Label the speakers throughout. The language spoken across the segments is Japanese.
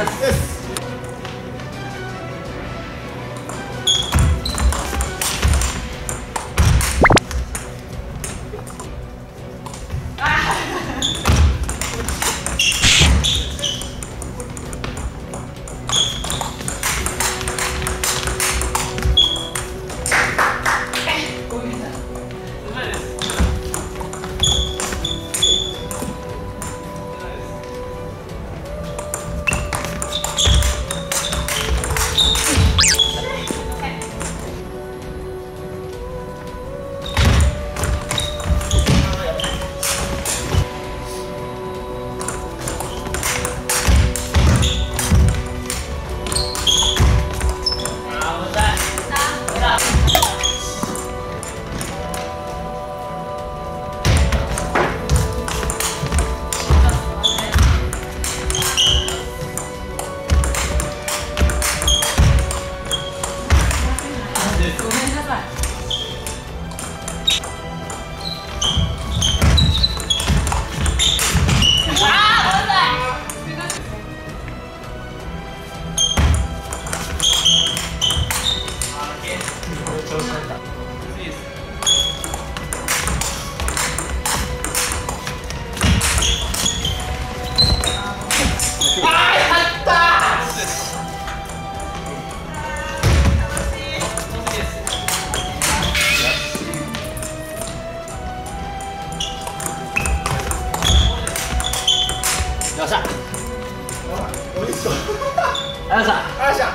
Speaker 1: よっした
Speaker 2: おいしそう
Speaker 1: あよっしゃ
Speaker 2: あよっしゃ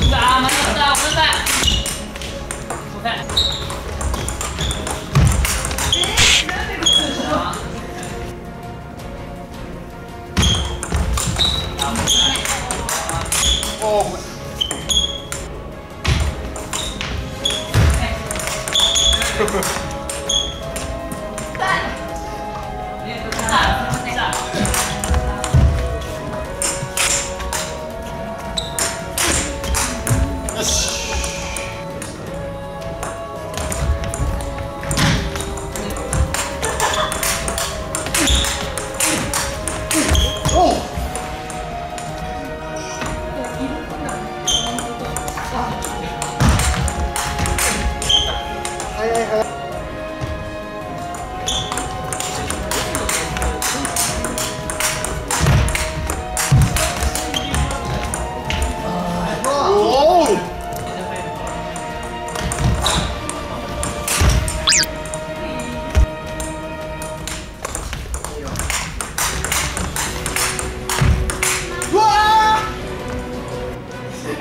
Speaker 1: うわー間に合った遅れたすいません。
Speaker 2: よ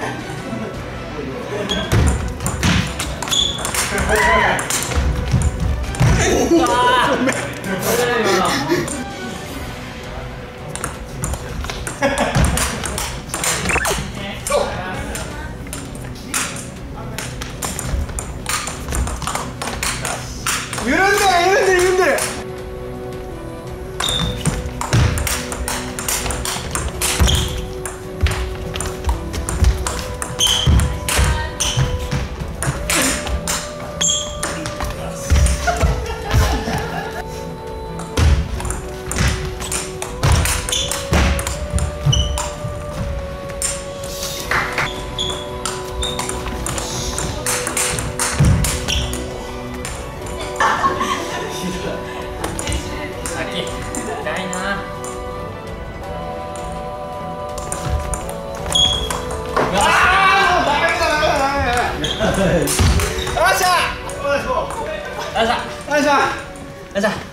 Speaker 2: ー。よっしゃ。よいしょ